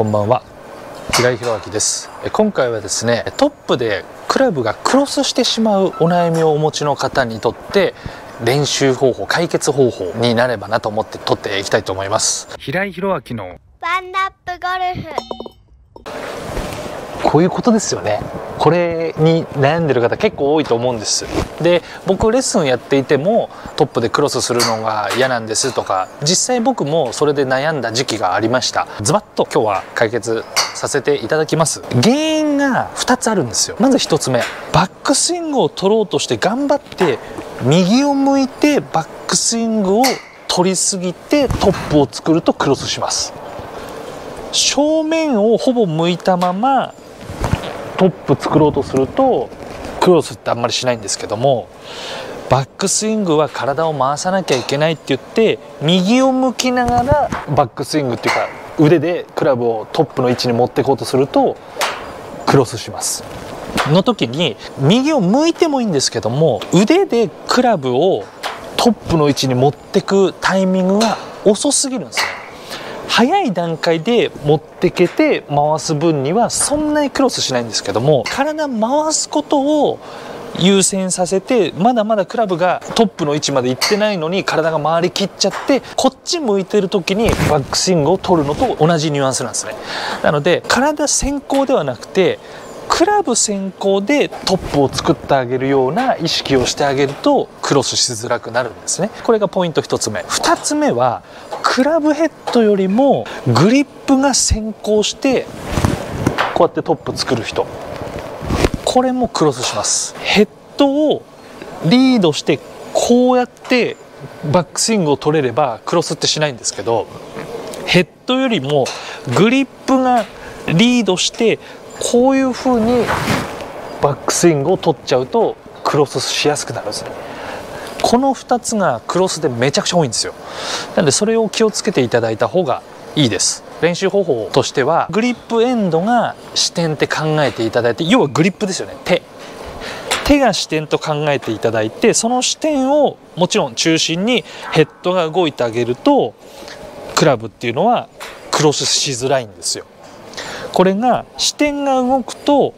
こんばんは。平井弘明です。今回はですねトップでクラブがクロスしてしまうお悩みをお持ちの方にとって練習方法解決方法になればなと思って撮っていきたいと思います。平井弘明のワンダップゴルフこういうことですよね。これに悩んでる方結構多いと思うんです。で僕レッスンやっていてもトップでクロスするのが嫌なんですとか実際僕もそれで悩んだ時期がありました。ズバッと今日は解決させていただきます。原因が2つあるんですよ。まず1つ目バックスイングを取ろうとして頑張って右を向いてバックスイングを取りすぎてトップを作るとクロスします。正面をほぼ向いたままトップ作ろうとするとクロスってあんまりしないんですけどもバックスイングは体を回さなきゃいけないって言って右を向きながらバックスイングっていうか腕でクラブをトップの位置に持っていこうとするとクロスします。の時に右を向いてもいいんですけども腕でクラブをトップの位置に持ってくタイミングが遅すぎるんですね早い段階で持ってけて回す分にはそんなにクロスしないんですけども体回すことを優先させてまだまだクラブがトップの位置まで行ってないのに体が回りきっちゃってこっち向いてる時にバックスイングを取るのと同じニュアンスなんですね。なので体先行ではなくてクラブ先行でトップを作ってあげるような意識をしてあげるとクロスしづらくなるんですね。これがポイント1つ目。2つ目はクラブヘッドよりもグリップが先行してこうやってトップ作る人。これもクロスします。ヘッドをリードしてこうやってバックスイングを取れればクロスってしないんですけどヘッドよりもグリップがリードしてこういう風にバックスイングを取っちゃうとクロスしやすくなるんですね。この2つがクロスでめちゃくちゃ多いんですよ。なのでそれを気をつけていただいた方がいいです。練習方法としてはグリップエンドが視点って考えていただいて要はグリップですよね。手。手が視点と考えていただいてその視点をもちろん中心にヘッドが動いてあげるとクラブっていうのはクロスしづらいんですよ。これが視点が動くと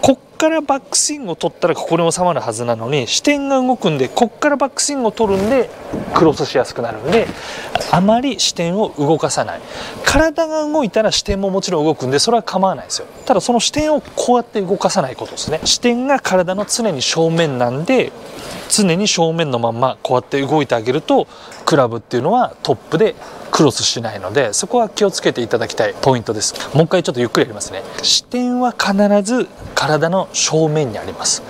こっからバックスイングを取ったらここに収まるはずなのに視点が動くんでこっからバックスイングを取るんでクロスしやすくなるんであまり視点を動かさない。体が動いたら視点ももちろん動くんでそれは構わないですよ。ただその視点をこうやって動かさないことですね。視点が体の常に正面なんで常に正面のまんまこうやって動いてあげるとクラブっていうのはトップでクロスしないのでそこは気をつけていただきたいポイントです。もう一回ちょっとゆっくりやりますね。視点は必ず体の正面にあります。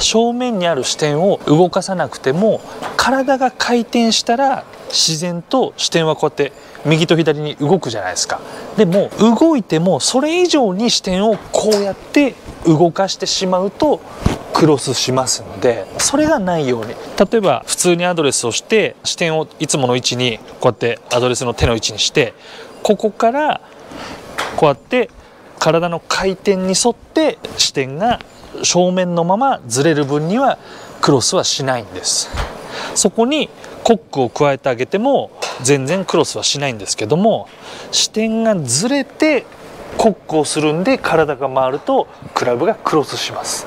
正面にある視点を動かさなくても体が回転したら自然と視点はこうやって右と左に動くじゃないですか。でも動いてもそれ以上に視点をこうやって動かしてしまうとクロスしますのでそれがないように。例えば普通にアドレスをして視点をいつもの位置にこうやってアドレスの手の位置にしてここからこうやって体の回転に沿って視点が正面のままずれる分にはクロスはしないんです。そこにコックを加えてあげても全然クロスはしないんですけども視点がずれてコックをするんで体が回るとクラブがクロスします。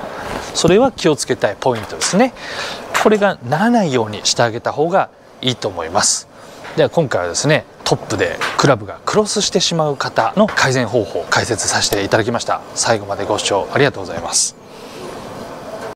それは気をつけたいポイントですね。これがならないようにしてあげた方がいいと思います。では今回はですねトップでクラブがクロスしてしまう方の改善方法を解説させていただきました。最後までご視聴ありがとうございます。